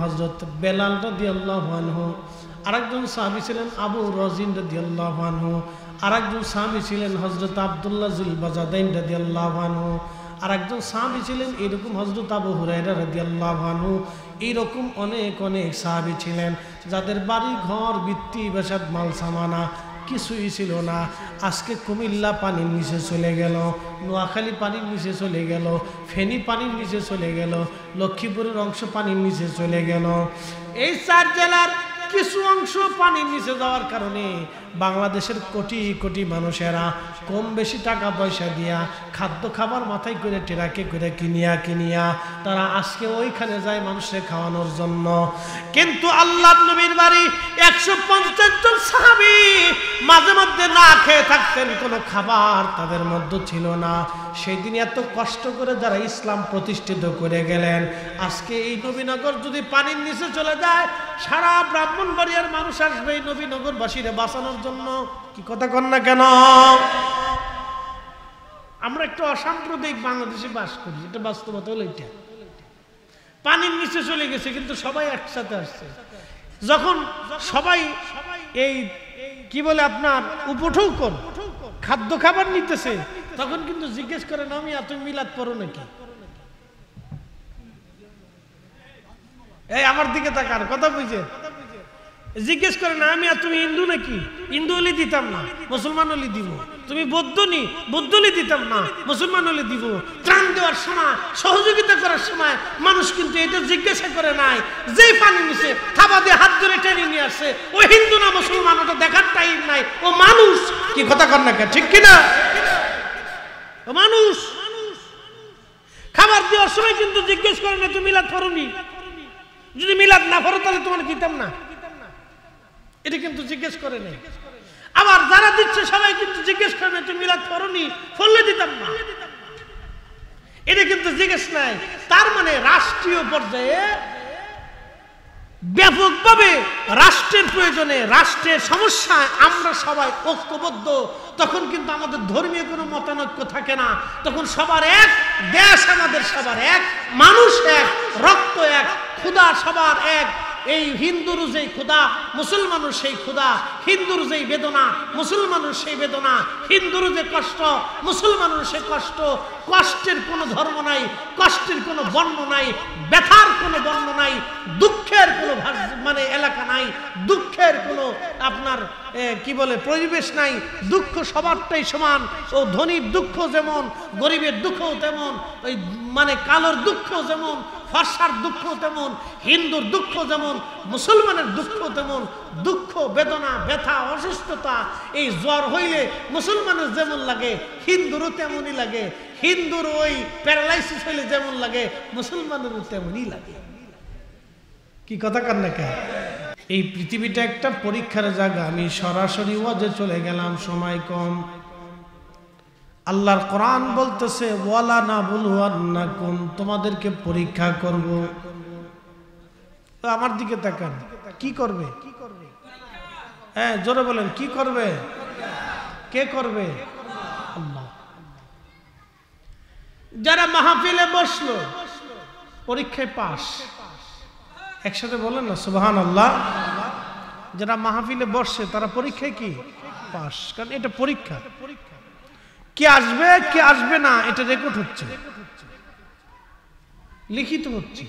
হজরত বেলাল রদি আল্লাহ আনহু, আরেকজন সাহাবি ছিলেন আবু রজিন রদি আল্লাহ আনহু, আরেকজন সাহাবি ছিলেন হজরত আবদুল্লাহ জুল বাজাদাইন রদি আল্লাহ আনহু, আরেকজন সাহাবি ছিলেন এরকম হজরত আবু হুরাইরা রদি আল্লাহ এইরকম অনেক অনেক সাহাবি ছিলেন যাদের বাড়ি ঘর বৃত্তি বেসাদ মাল সামানা কিছুই ছিল না। আজকে কুমিল্লা পানির নিচে চলে গেল, নোয়াখালী পানির নিচে চলে গেল, ফেনী পানির নিচে চলে গেল, লক্ষ্মীপুরের অংশ পানির নিচে চলে গেল। এই চার জেলার কিছু অংশ পানির নিচে যাওয়ার কারণে বাংলাদেশের কোটি কোটি মানুষেরা কম বেশি টাকা পয়সা দিয়া খাদ্য খাবার মাথায় করে টেরাকে করে কিনিয়া কিনিয়া তারা আজকে ওইখানে যায় মানুষের খাওয়ানোর জন্য। কিন্তু আল্লাহ নবীর বাড়ি একশো পঞ্চাশ জন সাহাবি মাঝে মধ্যে না খেয়ে থাকতেন, কোনো খাবার তাদের মধ্যে ছিল না। সেই দিন এত কষ্ট করে যারা ইসলাম প্রতিষ্ঠিত করে গেলেন, আজকে এই নবীনগর যদি পানির নিচে চলে যায়, সারা ব্রাহ্মণবাড়িয়ার মানুষ আসবে এই নবীনগরবাসীরা বাঁচানোর জন্য কি কথা কন না কেন? আমরা একটু অসাম্প্রদায়িক বাংলাদেশে বাস করি, এটা বাস্তবতা হলো এটা। পানির নিচে চলে গেছে, কিন্তু সবাই একসাথে আসছে। যখন সবাই এই কি বলে আপনার উপঠৌকন খাদ্য খাবার নিতেছে, তখন কিন্তু জিজ্ঞেস করে না আমি এত মিলাদ পড়ো নাকি? এই আমার দিকে তাকার কথা বুঝে জিজ্ঞেস করে না আমি আর তুমি হিন্দু নাকি? হিন্দু হলে দিতাম না, মুসলমান হলে দিব। তুমি বৌদ্ধ নি? বৌদ্ধ হলে দিতাম না, মুসলমান হলে দিব। ত্রাণ দেওয়ার সময়, সহযোগিতা করার সময় মানুষ কিন্তু এটা জিজ্ঞাসা করে নাই। যে পানি নিচে থাবা দিয়ে হাত ধরে টেনে নিয়ে আসছে ও হিন্দু না মুসলমান, ওটা দেখার টাইম নাই। ও মানুষ। কি কথা কর না ঠিক কিনা? ও মানুষ। খাবার দেওয়ার সময় কিন্তু জিজ্ঞেস করে না, তুমি মিলাদ ফরনি যদি মিলাদ না ফরো তাহলে তোমার দিতাম না? এটা কিন্তু জিজ্ঞেস করে নেই। আবার যারা দিচ্ছে, সবাই কিন্তু জিজ্ঞেস করে না তুমি ফরনি ফললে দিতাম না। এটা কিন্তু জিজ্ঞেস নাই। তার মানে রাষ্ট্রীয় পর্যায়ে ব্যাপকভাবে রাষ্ট্রের প্রয়োজনে রাষ্ট্রের সমস্যায় আমরা সবাই ঐক্যবদ্ধ। তখন কিন্তু আমাদের ধর্মীয় কোনো মতানৈক্য থাকে না। তখন সবার এক, দেশ আমাদের সবার এক, মানুষ এক, রক্ত এক ক্ষুদা সবার এক এই হিন্দুর যেই ক্ষুদা মুসলমানের সেই ক্ষুদা হিন্দুর যেই বেদনা, মুসলমানের সেই বেদনা, হিন্দুর যে কষ্ট, মুসলমানের সেই কষ্ট, কষ্টের কোনো ধর্ম নাই, কষ্টের কোনো বর্ণ নাই, ব্যথার কোনো বর্ণ নাই, দুঃখের কোনো মানে এলাকা নাই, দুঃখের কোনো আপনার কি বলে, পরিবেশ নাই, দুঃখ সবারটাই সমান, ও ধনীর দুঃখ যেমন, গরিবের দুঃখ তেমন, ওই মানে কালোর দুঃখ যেমন ফর্সার দুঃখ তেমন, হিন্দুর দুঃখ যেমন, মুসলমানের দুঃখ তেমন, দুঃখ, বেদনা, ব্যথা, অসুস্থতা, এই জ্বর হইলে মুসলমানের যেমন লাগে, হিন্দুরও তেমনই লাগে, হিন্দুর ওই প্যারালাইসিস হইলে যেমন লাগে, মুসলমানেরও তেমনই লাগে। কি কথা কান না কেন এই পৃথিবীটা একটা পরীক্ষার জায়গা, আমি সরাসরি ওয়াজে চলে গেলাম, সময় কম। আল্লাহর কোরআন বলতেছে, ওয়ালা না বলুয়ান্নাকুম তোমাদেরকে পরীক্ষা করব। আমার দিকে তাকান। কি করবে? হ্যাঁ জোরে বলেন, কি করবে? কে করবে? যারা মাহফিলে বসল, পরীক্ষায় পাশ। একসাথে বলেন না সুবাহান আল্লাহ যারা মাহফিলে বসছে তারা পরীক্ষায় কি? পাশ। কারণ এটা পরীক্ষা। কে আসবে কে আসবে না, এটা রেকর্ড হচ্ছে। লিখিত হচ্ছে।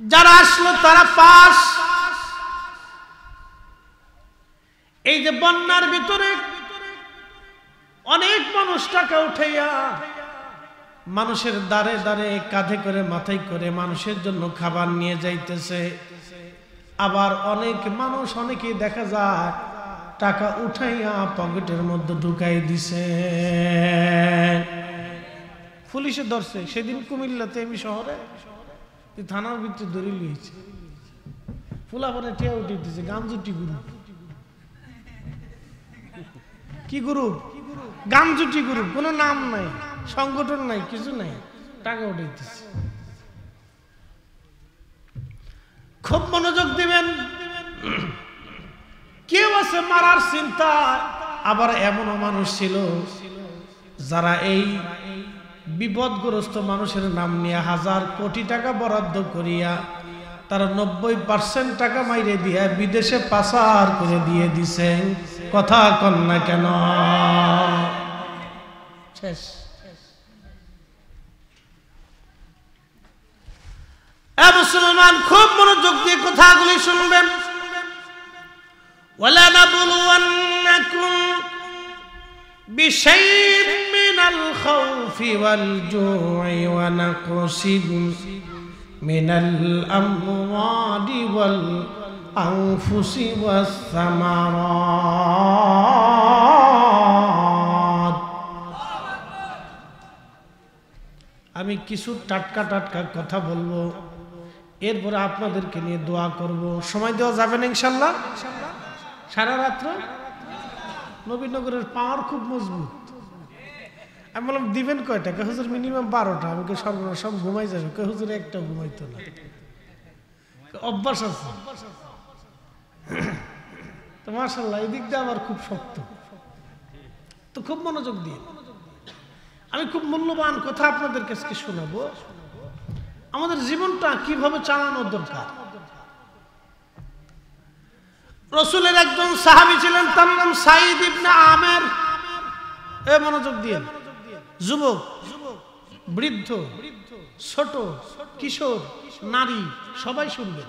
যারা আসলো, তারা পাস। এই যে বন্যার ভিতরে অনেক মানুষ টাকা উঠাইয়া মানুষের দ্বারে দ্বারে, কাঁধে করে, মাথায় করে মানুষের জন্য খাবার নিয়ে যাইতেছে। আবার অনেক মানুষ, অনেকেই দেখা যায় টাকা উঠাইয়া পকেটের মধ্যে ঢুকাই দিছে। পুলিশে ধরছে, সেদিন কুমিল্লাতে আমি শহরে থানার ভিতরে ধরে লিয়েছে ফুলাফানে টিয়া উঠিয়ে দিছে, গামজুটি গ্রুপ কি গ্রুপ গামজুটি গ্রুপ কোনো নাম নাই, সংগঠন নাই, কিছু নাই, টাকা উঠাইতেছে খুব মনোযোগ দিবেন। কেউ আছে মারার চিন্তা, আবার এমনও মানুষ ছিল যারা এই বিপদগ্রস্ত মানুষের নাম নিয়ে হাজার কোটি টাকা বরাদ্দ করিয়া তারা নব্বই পার্সেন্ট টাকা মাইরে দিয়া বিদেশে পাচার করে দিয়ে দিছে। কথা কন না কেন? মুসলমান, খুব মনোযোগ দিয়ে কথাগুলি শুনবেন। ولنبلونكم بشيء من الخوف والجوع ونقص من الأموال والأنفس والثمرات আমি কিছু টাটকা টাটকা কথা বলবো এরপরে আপনাদেরকে নিয়ে দোয়া করব সময় দেওয়া যাবে না ইনশাল্লাহ সারা রাত্র? নবীনগরের পাওয়ার খুব মজবুত। আমি বললাম, দিবেন কয়টা? হুজুর মিনিমাম বারোটা। আমাকে সর্বনাশ, সব ঘুমাই যাবে। কে হুজুর একটা ঘুমাইতো না। অভ্যাস আছে। তো মার্শাল্লাহ এই দিক দিয়ে আমার খুব শক্ত। তো খুব মনোযোগ দিয়ে। আমি খুব মূল্যবান কথা আপনাদের কাছে শোনাবো। আমাদের জীবনটা কীভাবে চালানোর দরকার? রসুলের একজন সাহাবি ছিলেন, তার নাম সাইদ ইবনে আমের। এ মনোযোগ দিয়ে। যুবক, বৃদ্ধ, ছোট, কিশোর, নারী, সবাই শুনবে।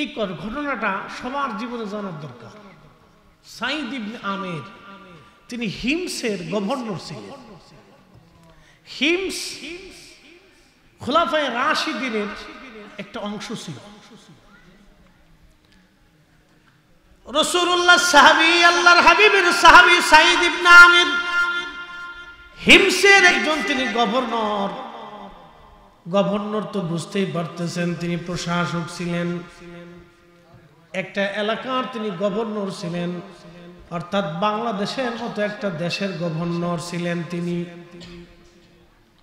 এই ঘটনাটা সবার জীবনে জানার দরকার। সাইদ ইবনে আমের, তিনি হিমসের গভর্নর ছিলেন। হিমস খোলাফায় রাশিদিনের একটা অংশ ছিল। রসুল্লাহ সাহাবি, আল্লাহর হাবিবের সাহাবি সাইদ ইবনে আমির, হিমসের একজন তিনি গভর্নর। গভর্নর তো বুঝতেই পারতেছেন তিনি প্রশাসক ছিলেন। একটা এলাকার তিনি গভর্নর ছিলেন, অর্থাৎ বাংলাদেশের মতো একটা দেশের গভর্নর ছিলেন তিনি।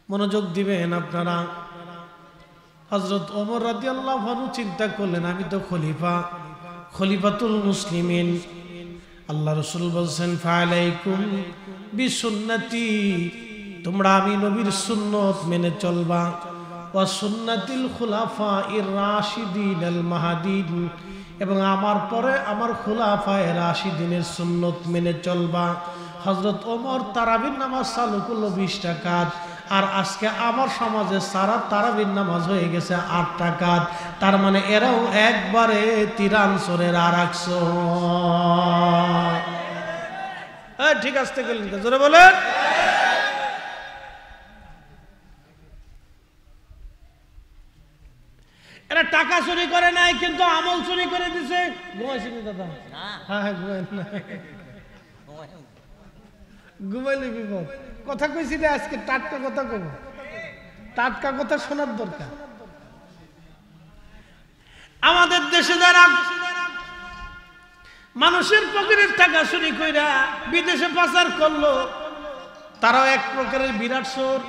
মনোযোগ দিবেন আপনারা। হজরত ওমর রাজি আল্লাহ চিন্তা করলেন, আমি তো খলিফা। খলিফাতুল মুসলিমিন। আল্লাহ রসুল বলছেন, ফালাইকুম বিসুন্নতি, তোমরা আমি নবীর সুন্নত মেনে চলবা। ও সুন্নাতিল খুলাফা ইর রাশিদিন আল এবং আমার পরে আমার খুলাফায় রাশিদিনের সুন্নত মেনে চলবা। হজরত ওমর তারাবির নামাজ চালু করল বিশ টাকাত আর আজকে আমার সমাজে সারা তারাবির নামাজ হয়ে গেছে আট টাকাত তার মানে এরাও একবারে তিরানসরের আর একশো ঠিক আসতে গেলেন জোরে বলেন। এরা টাকা চুরি করে নাই কিন্তু আমল চুরি করে দিছে। ঘুমাইছিনি দাদা? হ্যাঁ হ্যাঁ ঘুমাই না। ঘুমাইলে বিপদ? কথা কইছি রে আজকে টাটকা কথা কব টাটকা কথা শোনার দরকার। আমাদের দেশে যারা মানুষের পকেটের টাকা চুরি কইরা বিদেশে পাচার করল তারাও এক প্রকারের বিরাট চোর।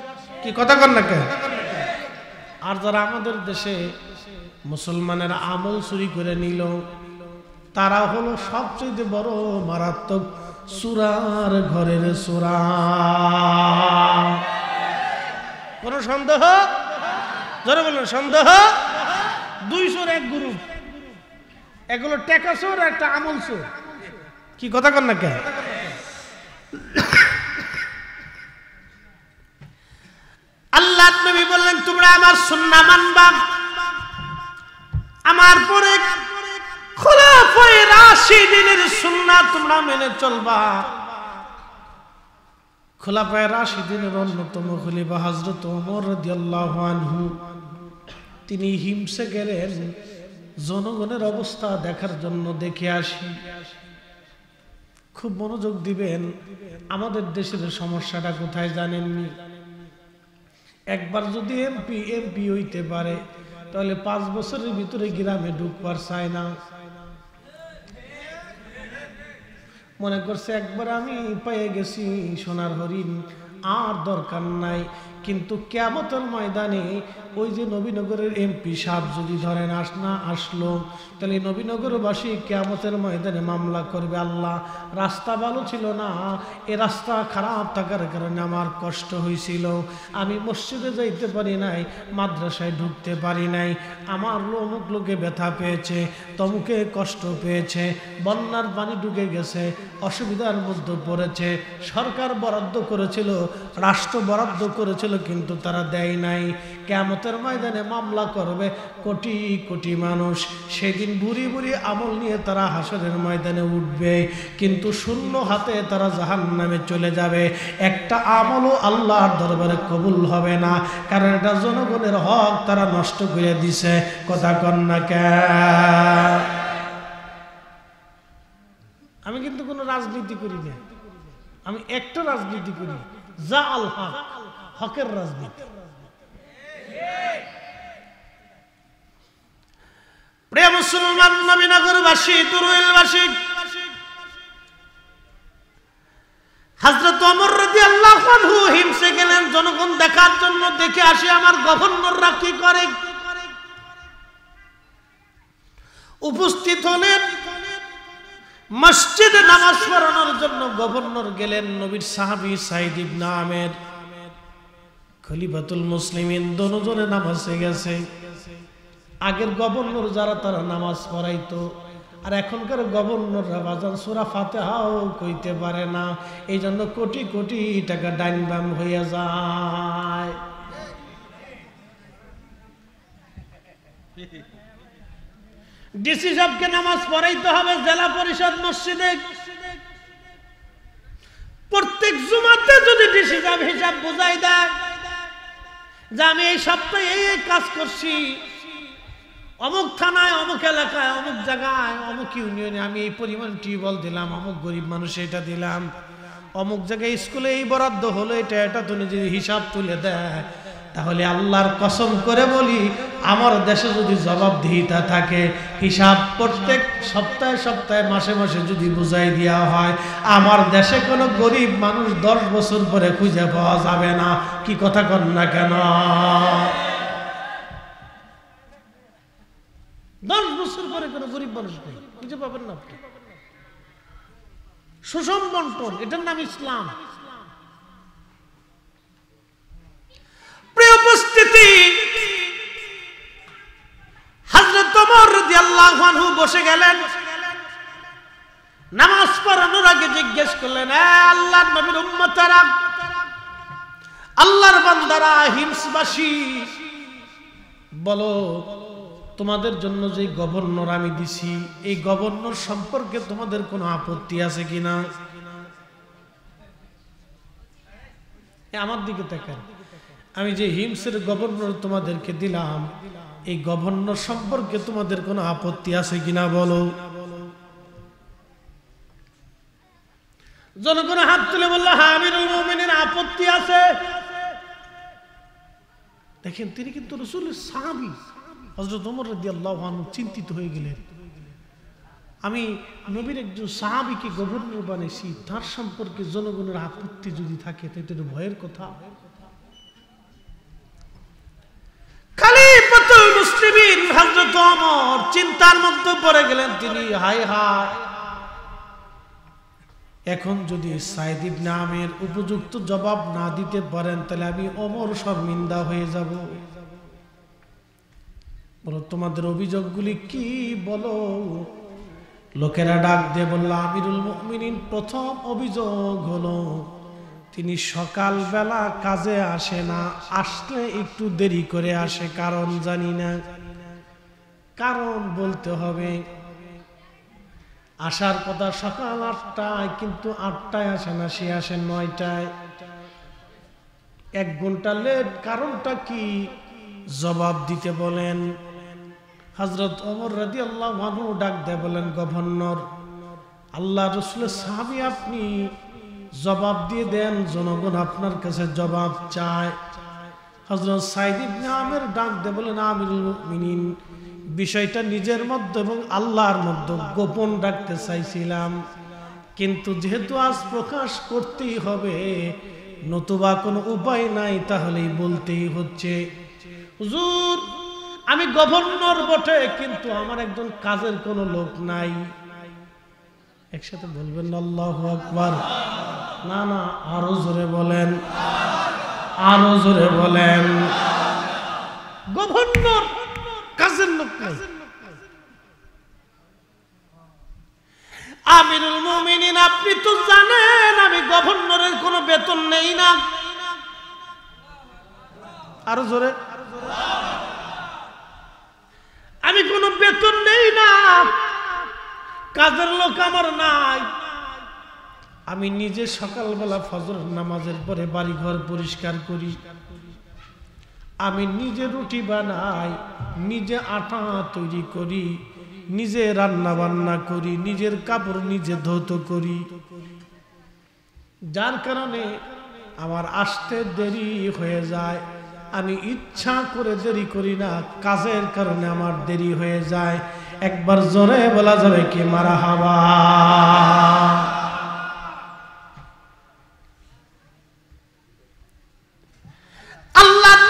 কি কথা কর না কে আর যারা আমাদের দেশে মুসলমানের আমল চুরি করে নিল তারা হলো সবচেয়ে বড় মারাত্মক সুরার ঘরের সুরা। কোন সন্দেহ? ধরে বলুন, সন্দেহ? দুই চোর এক গ্রুপ এগুলো টেকা চোর একটা আমল চোর কি কথা কর না কে আল্লাহ নবী বললেন, তোমরা আমার সুন্না মানবা। আমার পরে অন্যতম তিনি হিমসে গেলেন, জনগণের অবস্থা দেখার জন্য দেখে আসি। খুব মনোযোগ দিবেন, আমাদের দেশের সমস্যাটা কোথায় জানেননি? একবার যদি এমপি এমপি হইতে পারে, তাহলে পাঁচ বছরের ভিতরে গ্রামে ঢুকবার চায় না। মনে করছে একবার আমি পেয়ে গেছি সোনার হরিণ। আর দরকার নাই কিন্তু কেমতের ময়দানে ওই যে নবীনগরের এমপি সাহেব যদি ধরেন আস না আসলো, তাহলে নবীনগরবাসী কেমতের ময়দানে মামলা করবে আল্লাহ। রাস্তা ভালো ছিল না, এ রাস্তা খারাপ থাকার কারণে আমার কষ্ট হয়েছিল আমি মসজিদে যাইতে পারি নাই, মাদ্রাসায় ঢুকতে পারি নাই। আমার অমুক লোকে ব্যথা পেয়েছে, তমুকে কষ্ট পেয়েছে, বন্যার পানি ঢুকে গেছে, অসুবিধার মধ্যে পড়েছে। সরকার বরাদ্দ করেছিল, রাষ্ট্র বরাদ্দ করেছিল কিন্তু তারা দেয় নাই। কেমতের ময়দানে মামলা করবে কোটি কোটি মানুষ। সেদিন বুড়ি বুড়ি আমল নিয়ে তারা হাসরের ময়দানে উঠবে। কিন্তু শূন্য হাতে তারা জাহান নামে চলে যাবে। একটা আমলও আল্লাহর দরবারে কবুল হবে না। কারণ এটা জনগণের হক, তারা নষ্ট করে দিছে। কথা কন্যা কে? আমি কিন্তু কোনো রাজনীতি করি না। আমি একটা রাজনীতি করি। যা আল হক হকের রাজনীতি। প্রিয় মুসলমান, নবীনগরবাসী, তুরুইলবাসী হাজরত অমর আল্লাহ হিমসে গেলেন, জনগণ দেখার জন্য দেখে আসি, আমার গভর্নররা কি করে? উপস্থিত হলেন, মসজিদে নামাজ পড়ানোর জন্য গভর্নর গেলেন, নবীর সাহাবি সাইদ ইবনে আমের। খলিফাতুল মুসলিমিন দোনোজনে নামাজে গেছে। আগের গভর্নর যারা তারা নামাজ পড়াইতো। আর এখনকার গভর্নররা বাজান সুরা ফাতেহাও কইতে পারে না। এই জন্য কোটি কোটি টাকা ডাইন বাম হইয়া যায়। ডিসি নামাজ পড়াইতে হবে জেলা পরিষদ মসজিদে। প্রত্যেক জুমাতে যদি ডিসি সাহেব হিসাব বুঝাই দেয় যে আমি এই সপ্তাহে এই কাজ করছি। অমুক থানায়, অমুক এলাকায়, অমুক জায়গায়, অমুক ইউনিয়নে আমি এই পরিমাণ টিউবওয়েল দিলাম, অমুক গরিব মানুষ এটা দিলাম, অমুক জায়গায় স্কুলে এই বরাদ্দ হলো, এটা এটা তুমি যদি হিসাব তুলে দেয় তাহলে আল্লাহর কসম করে বলি, আমার দেশে যদি জবাবদিহিতা থাকে, হিসাব প্রত্যেক সপ্তাহে সপ্তাহে, মাসে মাসে যদি বুঝাই দেওয়া হয়, আমার দেশে কোনো গরিব মানুষ দশ বছর পরে খুঁজে পাওয়া যাবে না। কি কথা কর না কেন? দশ বছর পরে কোনো গরিব মানুষ নেই, খুঁজে পাবেন না সুষম বন্টন, এটার নাম ইসলাম প্রিয় উপস্থিতি। হজরত আল্লাহ বসে গেলেন। নামাজ পড়ানোর আগে জিজ্ঞেস করলেন আল্লাহ নবীর উম্মতারা, আল্লাহর বান্দারা হিমসবাসী, বলো তোমাদের জন্য যে গভর্নর আমি দিছি, এই গভর্নর সম্পর্কে তোমাদের কোনো আপত্তি আছে কিনা? আমার দিকে দেখেন আমি যে হিমসের গভর্নর তোমাদেরকে দিলাম, এই গভর্নর সম্পর্কে তোমাদের কোনো আপত্তি আছে কিনা বলো? জনগণ হাত তুলে বলল হ্যাঁ আমিরুল মোমিনের আপত্তি আছে। দেখেন, তিনি কিন্তু রসুলের সাহাবি। হজরত ওমর রাদি আল্লাহ চিন্তিত হয়ে গেলেন। আমি নবীর একজন সাহাবিকে গভর্নর বানিয়েছি তার সম্পর্কে জনগণের আপত্তি যদি থাকে তো এটা ভয়ের কথা। মুসলিমিন হজরত অমর চিন্তার মধ্যে পড়ে গেলেন, তিনি হায় এখন যদি সাইদিব নামের উপযুক্ত জবাব না দিতে পারেন, তাহলে আমি অমর শর্মিন্দা হয়ে যাব। বলো, তোমাদের অভিযোগগুলি কি বলো? লোকেরা ডাক দিয়ে বলল, আমিরুল মুমিনিন, প্রথম অভিযোগ হলো তিনি সকালবেলা কাজে আসে না, আসলে একটু দেরি করে আসে, কারণ জানি না। কারণ বলতে হবে, আসার কথা সকাল আটটায়, কিন্তু আটটায় আসে না, সে আসে নয়টায়। এক ঘণ্টা লেট, কারণটা কি? জবাব দিতে বলেন। হজরত ওমর রাজি আল্লাহ ডাক দেয় বলেন, গভর্নর, আল্লাহ রসুলের সাহাবি আপনি জবাব দিয়ে দেন, জনগণ আপনার কাছে জবাব চায়। হজরত সাইদ ইবনে আমের ডাক দে বলেন, আমিরুল মুমিনিন, বিষয়টা নিজের মধ্যে এবং আল্লাহর মধ্যে গোপন রাখতে চাইছিলাম। কিন্তু যেহেতু আজ প্রকাশ করতেই হবে, নতুবা কোনো উপায় নাই, তাহলেই বলতেই হচ্ছে। হুজুর, আমি গভর্নর বটে, কিন্তু আমার একজন কাজের কোনো লোক নাই। একসাথে বলবেন আল্লাহ আকবার না না, আরও জোরে বলেন। আরও জোরে বলেন। গভর্নর, কাজের লোক নাই। আমিরুল মুমিনিন, আপনি তো জানেন, আমি গভর্নরের কোনো বেতন নেই না। আরও জোরে। আমি কোনো বেতন নেই না। কাজের লোক আমার নাই। আমি নিজে সকালবেলা ফজর নামাজের পরে বাড়ি ঘর পরিষ্কার করি। আমি নিজে রুটি বানাই, নিজে আটা তৈরি করি, নিজে রান্না বান্না করি, নিজের কাপড় নিজে ধৌত করি। যার কারণে আমার আসতে দেরি হয়ে যায়। আমি ইচ্ছা করে দেরি করি না, কাজের কারণে আমার দেরি হয়ে যায়। একবার জোরে বলা যাবে কি মারা হাওয়া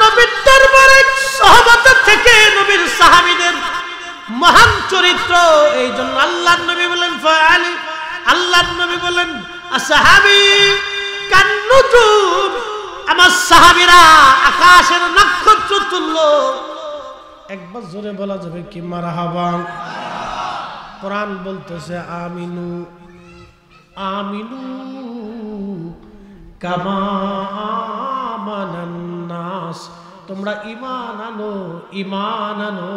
নবীর দরবারে মহান চরিত্র, এই জন্য আল্লাহ নবী বলেন, ফাআলি। আল্লাহ নবী বলেন সাহাবি কান্নুজুম আমার সাহাবীরা আকাশের নক্ষত্র তুল্য। একবার জোরে বলা যাবে কি, মারহাবা। কোরআন বলতেছে, আমিনু আমিনু কামা আমানান্নাস। তোমরা ইমান আনো ইমান আনো।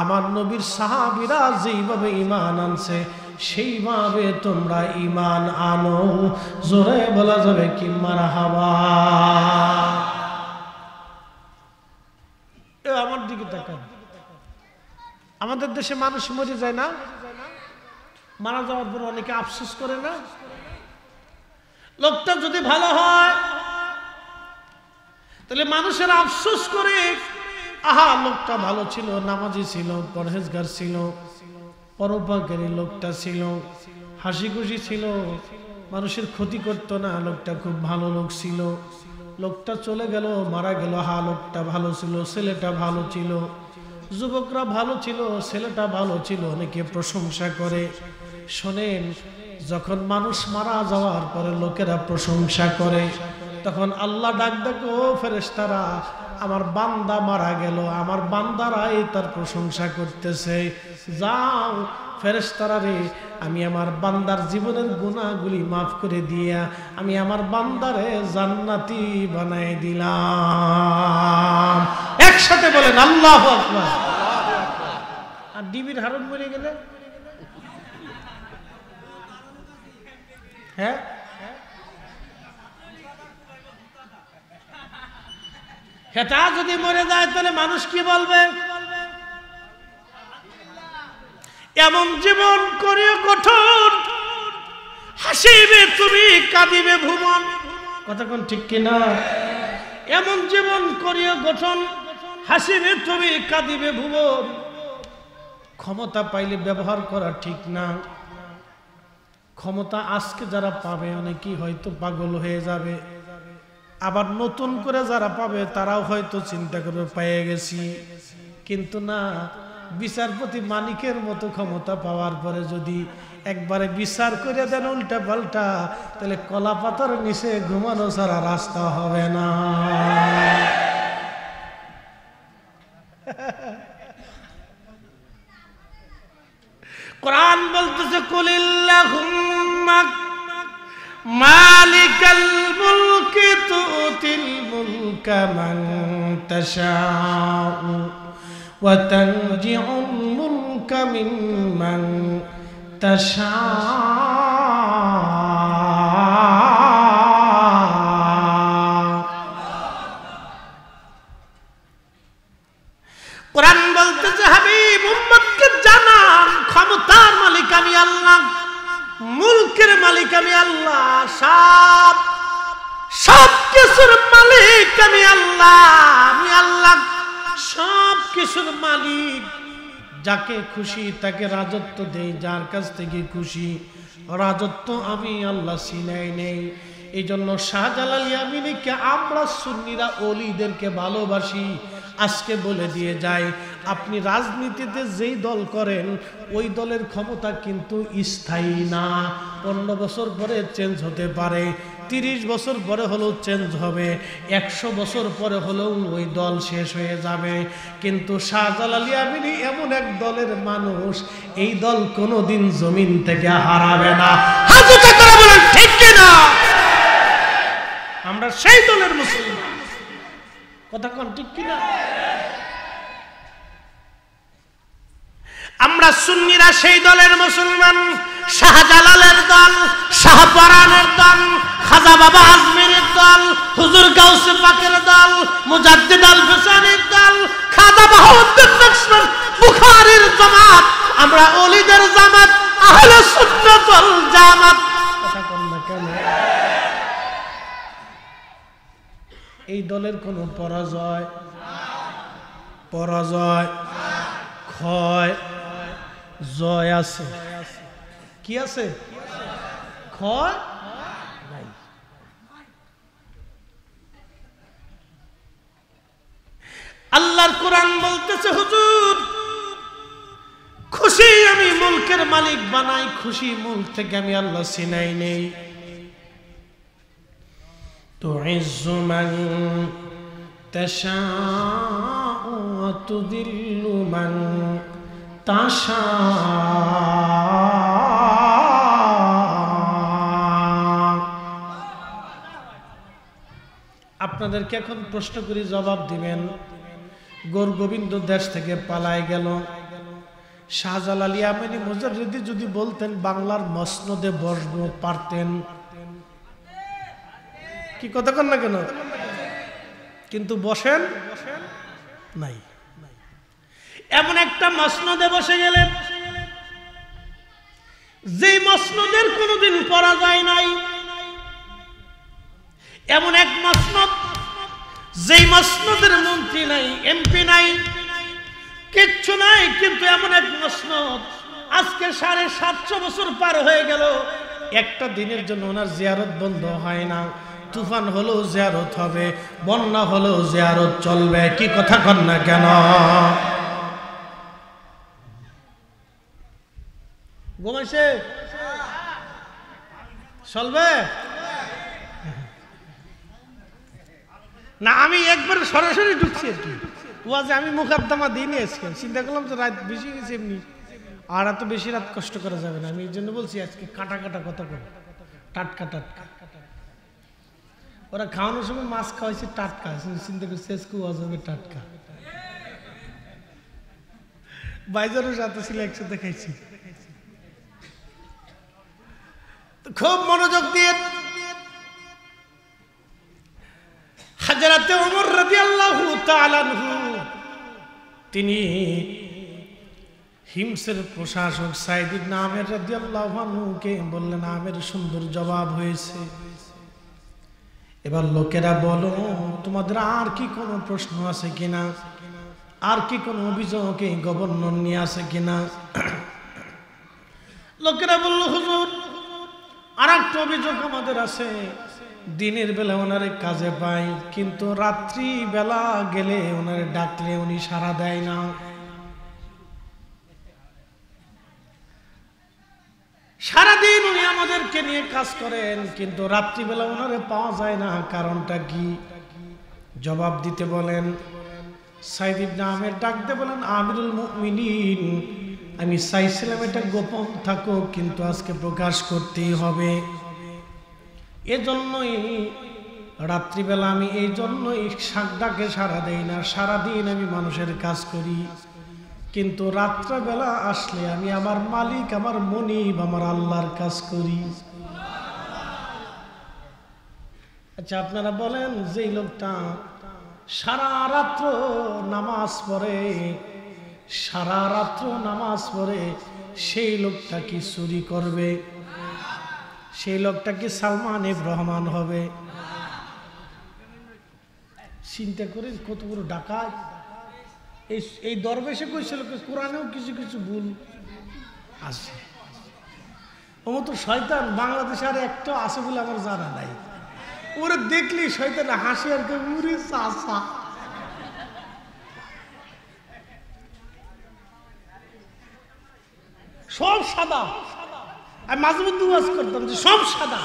আমার নবীর সাহাবিরা যেইভাবে ইমান আনছে, সেইভাবে তোমরা ইমান আনো। জোরে বলা যাবে কি মারা তাকান আমাদের দেশে মানুষ মরে যায় না, মারা যাওয়ার পর অনেকে আফসোস করে না। লোকটা যদি ভালো হয়, তাহলে মানুষের আফসোস করে, আহা, লোকটা ভালো ছিল, নামাজি ছিল, পরহেজগার ছিল, পরোপকারী লোকটা ছিল হাসি খুশি ছিল, মানুষের ক্ষতি করতো না, লোকটা খুব ভালো লোক ছিল। লোকটা চলে গেল, মারা গেল। হা, লোকটা ভালো ছিল, ছেলেটা ভালো ছিল। যুবকরা ভালো ছিল, ছেলেটা ভালো ছিল, অনেকে প্রশংসা করে। শোনেন, যখন মানুষ মারা যাওয়ার পরে লোকেরা প্রশংসা করে, তখন আল্লাহ ডাক দেখো ফেরেস্তারা আমার বান্দা মারা গেল, আমার বান্দারাই তার প্রশংসা করতেছে। যাও ফেরেস্তারা রে, আমি আমার বান্দার জীবনের গুণাগুলি মাফ করে দিয়া আমি আমার বান্দারে জান্নাতি বানাই দিলাম। একসাথে বলেন, আল্লাহ আর ডিবির হারণ মরে গেলে? হ্যাঁ? হেটা যদি মরে যায়, তাহলে মানুষ কি বলবে? এমন জীবন করিও কঠোর। হাসিবে তুমি, কাঁদিবে ভুবন। কতক্ষণ ঠিক কিনা? এমন জীবন করিও গঠন হাসিবে তুমি, কাঁদিবে ভুবন। ক্ষমতা পাইলে ব্যবহার করা ঠিক না। ক্ষমতা আজকে যারা পাবে, অনেকেই হয়তো পাগল হয়ে যাবে। আবার নতুন করে যারা পাবে, তারাও হয়তো চিন্তা করবে পেয়ে গেছি। কিন্তু না বিচারপতি মানিকের মতো ক্ষমতা পাওয়ার পরে যদি একবারে বিচার করে দেন উল্টা পাল্টা, তাহলে কলা পাতার নিচে ঘুমানো ছাড়া রাস্তা হবে না। কোরআন বলতেছে, কুলিল্লাহুম্মা মালিকাল মুলকি তুতিল মুলকা মান ওয়া তানজিউল মুলকা মিম্মান কোরআন বলতেছে হাবিব উম্মতকে জানান ক্ষমতার মালিক আমি আল্লাহ মুলকের মালিক আমি আল্লাহ সব সব কিছুর মালিক আমি আল্লাহ আমি আল্লাহ কিছুর মালিক, যাকে খুশি তাকে রাজত্ব দেই, যার কাছ থেকে খুশি রাজত্ব আমি আল্লাহ সিনাই নেই। এই জন্য শাহজালাল ইয়ামিনীকে আমরা সুন্নিরা অলিদেরকে ভালোবাসি। আজকে বলে দিয়ে যায় আপনি রাজনীতিতে যেই দল করেন, ওই দলের ক্ষমতা কিন্তু স্থায়ী না। পনেরো বছর পরে চেঞ্জ হতে পারে। তিরিশ বছর পরে হলেও চেঞ্জ হবে, একশো বছর পরে হলেও ওই দল শেষ হয়ে যাবে। কিন্তু শাহজালাল ইয়ামিনী এমন এক দলের মানুষ, এই দল কোনোদিন জমিন থেকে হারাবে না। ঠিক কিনা? আমরা সেই দলের মুসলমান। কথা কোন, ঠিক কিনা? আমরা সুন্নিরা সেই দলের মুসলমান, শাহজালালের দল, শাহপরানের দল, খাজা বাবা আজমিরের দল, হুজুর গাউসে পাকের দল, মুজাদ্দিদ আল ফিসানির দল, খাজা বাহাউদ্দিন নকশবন্দ বুখারীর জামাত, আমরা ওলিদের জামাত, আহলে সুন্নাত ওয়াল জামাত এই দলের কোনো পরাজয়? পরাজয়? ক্ষয়? জয় আছে কি আছে ক্ষয় নাই আল্লাহর কোরআন বলতেছে হুজুর খুশি আমি মুলকের মালিক বানাই খুশি মুলক থেকে আমি আল্লাহ সিনাই নেই تعز من تشاء وتذل من তাসা। আপনাদেরকে এখন প্রশ্ন করি, জবাব দিবেন। গোর গোবিন্দ দেশ থেকে পালায় গেল। শাহজাল আলী আমিনী মুজাহিদি যদি বলতেন বাংলার মসনদে বসব, পারতেন। কি কথা কন না কেন? কিন্তু বসেন? নাই। এমন একটা মসনদে বসে গেলেন। যে মসনদের কোনোদিন পরাজয় নাই। এমন এক মসনদ, যেই মসনদের মন্ত্রী নাই, এমপি নাই, কিচ্ছু নাই, কিন্তু এমন এক মসনদ, আজকে সাড়ে সাতশো বছর পার হয়ে গেল। একটা দিনের জন্য ওনার জিয়ারত বন্ধ হয় না। তুফান হলেও জিয়ারত হবে, বন্যা হলেও জিয়ারত চলবে, কি কথা কন না কেন? ঘুমাইছে? চলবে? না, আমি একবার সরাসরি ঢুকছি আর কি। ওয়াজে আমি মুখাদ্দামা দিই নি আজকে। চিন্তা করলাম তো রাত বেশি গেছে এমনি। আর এত বেশি রাত কষ্ট করা যাবে না। আমি এই জন্য বলছি, আজকে কাটা কাটা কথা কর টাটকা টাটকা। ওরা খাওয়ানোর সময় মাছ খাওয়াইছে টাটকা। চিন্তা করছে, আজকে ওয়াজ হবে টাটকা। বাইজারও সাথে ছিল, একসাথে খাইছি তো খুব মনোযোগ দিয়ে হাজারাতে ওমর রাদিয়াল্লাহু তাআলা তিনি হিমসের প্রশাসক সাইদিন নামের রাদিয়াল্লাহু আনহুকে বললেন, আমের সুন্দর জবাব হয়েছে। এবার লোকেরা বলো, তোমাদের আর কি কোনো প্রশ্ন আছে কিনা? আর কি কোনো অভিযোগ গভর্নর নিয়ে আছে কিনা? লোকেরা বলল, হুজুর আর একটা অভিযোগ আমাদের আছে। দিনের বেলা ওনারে কাজে পাই, কিন্তু রাত্রি বেলা গেলে ওনারে ডাকলে উনি সাড়া দেয় না। সারাদিন উনি আমাদেরকে নিয়ে কাজ করেন, কিন্তু রাত্রিবেলা ওনারে পাওয়া যায় না। কারণটা কি? জবাব দিতে বলেন। সাইদ ইবনে আমের ডাকতে বলেন, আমিরুল মুমিনিন আমি চাইছিলাম এটা গোপন থাকো কিন্তু আজকে প্রকাশ করতেই হবে। এজন্যই রাত্রিবেলা আমি এই জন্যই ডাকে সারা দেই না, সারাদিন আমি মানুষের কাজ করি। কিন্তু রাত্রেবেলা আসলে আমি আমার মালিক, আমার মনিব, আমার আল্লাহর কাজ করি। আচ্ছা আপনারা বলেন যে লোকটা সারা রাত্র নামাজ পড়ে সারা রাত্র নামাজ পড়ে সেই লোকটা কি চুরি করবে? সেই লোকটা কি সালমান এফ রহমান হবে? চিন্তা করেন কত বড় ডাকাত। এই এই দরবেশে কইছিল কোরআনেও কিছু কিছু ভুল আছে। তো শয়তান, বাংলাদেশে আর একটা আছে বলে আমার জানা নাই। ওরা দেখলি শয়তান হাসি আর কে, উরে চাচা। সব সাদা। আমি মাঝে মধ্যে ওয়াজ করতাম যে সব সাদা।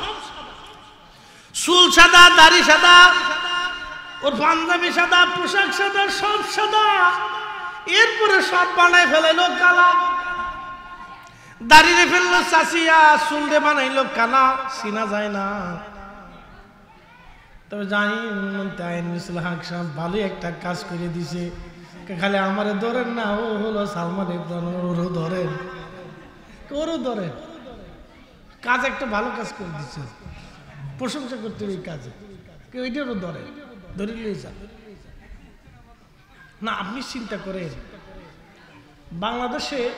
চুল সাদা, দাড়ি সাদা, ওর পাঞ্জাবি সাদা, পোশাক সাদা, সব সাদা। এরপরে সব বানায় ফেলাইলো কালা। দাড়িয়ে ফেলল চাষিয়া চুল দিয়ে বানাইলো কালা। চিনা যায় না। তবে জানি হাক সাহেব ভালোই একটা কাজ করে দিছে। খালি আমারে ধরেন না, ও হলো সালমান ইব্রাহিম ওরও ধরেন। ওরও ধরেন কাজ একটা ভালো কাজ করে দিচ্ছে। প্রশংসা করতে ওই কাজে। কেউ এটারও ধরে। ধরে নিয়ে যান না, আপনি চিন্তা করেন। বাংলাদেশে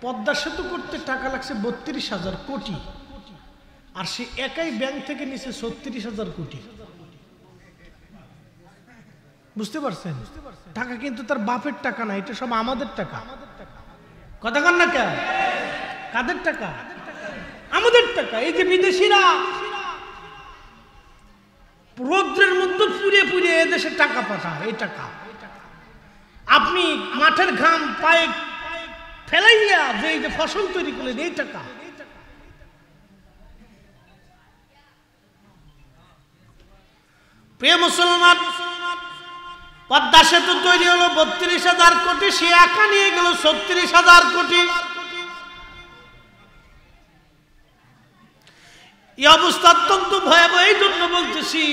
পদ্মা সেতু করতে টাকা লাগছে বত্রিশ হাজার কোটি। আর সে একাই ব্যাংক থেকে নিছে ছত্রিশ হাজার কোটি। বুঝতে পারছেন? টাকা কিন্তু তার বাপের টাকা না, এটা সব আমাদের টাকা। কথা কন না কেন? কাদের টাকা? আমাদের টাকা, এই যে বিদেশিরা। রৌদ্রের মধ্যে পুড়ে পুড়ে এদেশে টাকা পাঠায়, এই টাকা। আপনি মাঠের ঘাম পায়ে ফেলাইয়া যে এই যে ফসল তৈরি করলেন, এই টাকা। প্রিয় মুসলমান, পদ্মা সেতু তৈরি হলো বত্রিশ হাজার কোটি সে একা নিয়ে গেল ছত্রিশ হাজার কোটি। এই অবস্থা অত্যন্ত ভয়াবহ এই জন্য বলতেছি,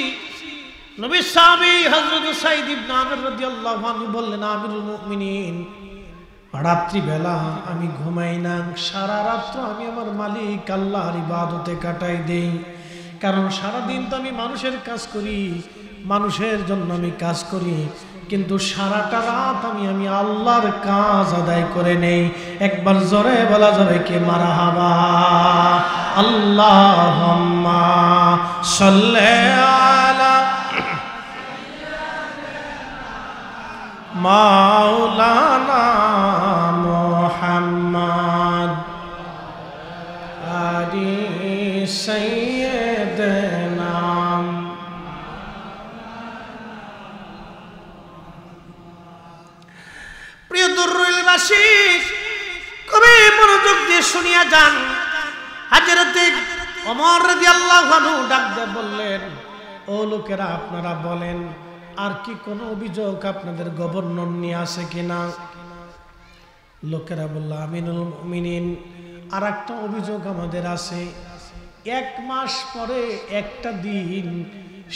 নবী সাহাবী হযরত সাইদ ইবনে আমির রাদিয়াল্লাহু আনহু বললেন, আমিরুল মুমিনিন, রাত্রিবেলা আমি ঘুমাই না, সারা রাত্র আমি আমার মালিক আল্লাহর ইবাদতে কাটাই দেই। কারণ সারা দিন তো আমি মানুষের কাজ করি, মানুষের জন্য আমি কাজ করি, কিন্তু সারাটা রাত আমি আমি আল্লাহর কাজ আদায় করে নেই। একবার জোরে বলা যাবে কে মারা হাবা? আল্লাহ সাল্লে আলা মাওলানা মোহাম্মদ আরি সৈয়দনা প্রিয় দুর্রুলবাসী কবি মনোযোগ দিয়ে শুনিয়া যান। হাজরতে অমর রাজি আল্লাহ ডাক দিয়ে বললেন, ও লোকেরা, আপনারা বলেন, আর কি কোনো অভিযোগ আপনাদের গভর্নর নিয়ে আসে লোকেরা মিনিন আর একটা অভিযোগ আমাদের আছে। এক মাস পরে একটা দিন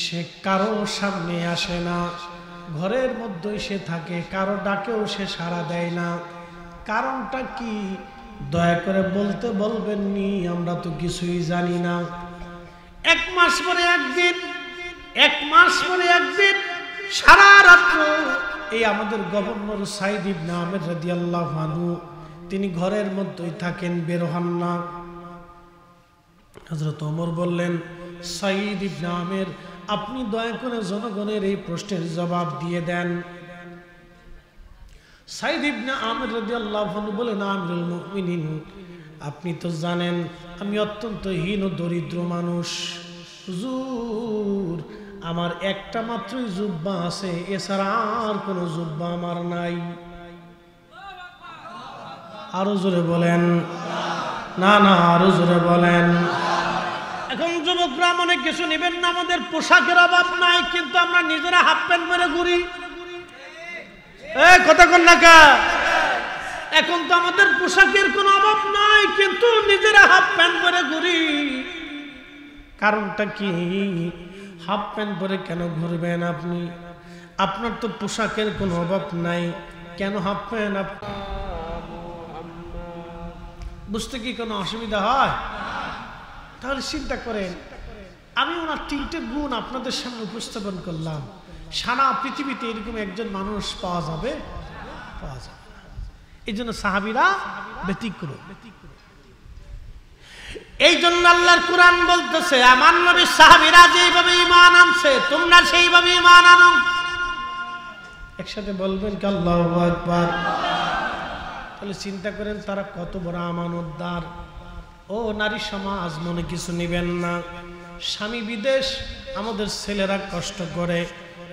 সে কারও সামনে আসে না। ঘরের মধ্যেই সে থাকে, কারও ডাকেও সে সাড়া দেয় না। কারণটা কি? দয়া করে বলতে বলবেন নি আমরা তো কিছুই জানি না। এক মাস পরে একদিন, এক মাস পরে একদিন, সারা রাত্র এই আমাদের গভর্নর সাইদ ইবনে আমের রাদিয়াল্লাহু আনহু, তিনি ঘরের মধ্যেই থাকেন, বের হন না। হযরত ওমর বললেন, সাইদ ইবনে আমের, আপনি দয়া করে জনগণের এই প্রশ্নের জবাব দিয়ে দেন। সাইদ ইবনে আমের আনহু বলেন, আমিরুল মুমিনিন, আপনি তো জানেন আমি অত্যন্ত হীন ও দরিদ্র মানুষ। হুজুর, আমার একটা মাত্রই জুব্বা আছে, এছাড়া আর কোনো জুব্বা আমার নাই। আরও জোরে বলেন। না না, আরও জোরে বলেন। এখন যুবকরা অনেক কিছু নেবেন না, আমাদের পোশাকের অভাব নাই, কিন্তু আমরা নিজেরা হাফ প্যান্ট মেরে ঘুরি। কথা কন এখন তো আমাদের পোশাকের কোনো অভাব নাই, কিন্তু নিজেরা হাফ প্যান্ট পরে ঘুরি। কারণটা কি? হাফ প্যান্ট পরে কেন ঘুরবেন আপনি? আপনার তো পোশাকের কোনো অভাব নাই। কেন হাফ প্যান্ট বুঝতে কি কোনো অসুবিধা হয়? তাহলে চিন্তা করেন, আমি ওনার তিনটে গুণ আপনাদের সামনে উপস্থাপন করলাম। সারা পৃথিবীতে এরকম একজন মানুষ পাওয়া যাবে? পাওয়া যাবে। এই জন্য সাহাবিরা ব্যতিক্রম। এই জন্য আল্লাহর কোরআন বলতেছে, আমার নবী সাহাবিরা যেইভাবে ইমান আনছে, তোমরা সেইভাবে ইমান আনো। একসাথে বলবেন কি আল্লাহ একবার তাহলে চিন্তা করেন, তারা কত বড় আমানতদার। ও নারী সমাজ, মনে কিছু নেবেন না। স্বামী বিদেশ, আমাদের ছেলেরা কষ্ট করে।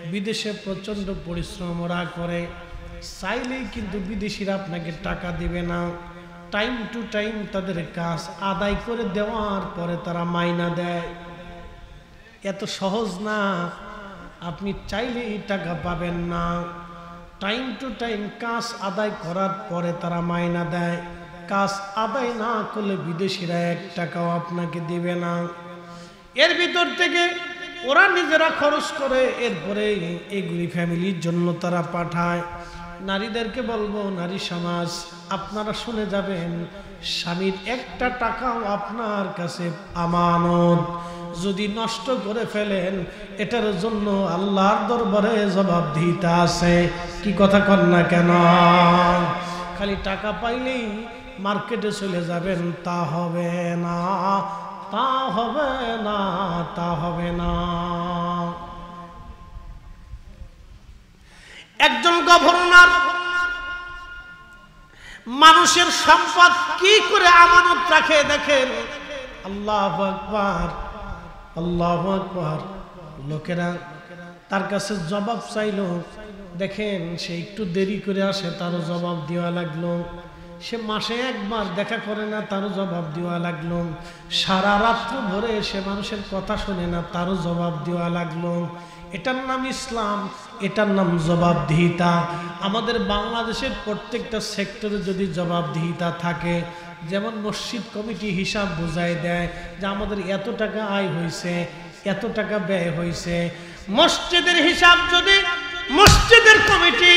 বিদেশে প্রচণ্ড পরিশ্রম ওরা করে। চাইলেই কিন্তু বিদেশিরা আপনাকে টাকা দিবে না। টাইম টু টাইম তাদের কাজ আদায় করে দেওয়ার পরে তারা মাইনা দেয়। এত সহজ না। আপনি চাইলেই টাকা পাবেন না। টাইম টু টাইম কাজ আদায় করার পরে তারা মাইনা দেয়। কাজ আদায় না করলে বিদেশিরা এক টাকাও আপনাকে দেবে না। এর ভিতর থেকে ওরা নিজেরা খরচ করে, এরপরে এগুলি ফ্যামিলির জন্য তারা পাঠায়। নারীদেরকে বলব, নারী সমাজ, আপনারা শুনে যাবেন, স্বামীর একটা টাকাও আপনার কাছে আমানত। যদি নষ্ট করে ফেলেন, এটার জন্য আল্লাহর দরবারে জবাব জবাবদিহিতা আছে। কি কথা কর না কেন? খালি টাকা পাইলেই মার্কেটে চলে যাবেন, তা হবে না। তা হবে না, তা হবে না। একজন গভর্নর, মানুষের সম্পদ কি করে আমানত রাখে দেখেন? আল্লাহ আকবার আল্লাহ আকবার। লোকেরা তার কাছে জবাব চাইলো, দেখেন সে একটু দেরি করে আসে, তারও জবাব দেওয়া লাগল। সে মাসে একবার দেখা করে না, তারও জবাব দেওয়া লাগল। সারা রাত্র ভরে সে মানুষের কথা শোনে না, তারও জবাব দেওয়া লাগল। এটার নাম ইসলাম, এটার নাম জবাবদিহিতা। আমাদের বাংলাদেশের প্রত্যেকটা সেক্টরে যদি জবাবদিহিতা থাকে, যেমন মসজিদ কমিটি হিসাব বোঝাই দেয় যে আমাদের এত টাকা আয় হয়েছে এত টাকা ব্যয় হয়েছে মসজিদের হিসাব যদি মসজিদের কমিটি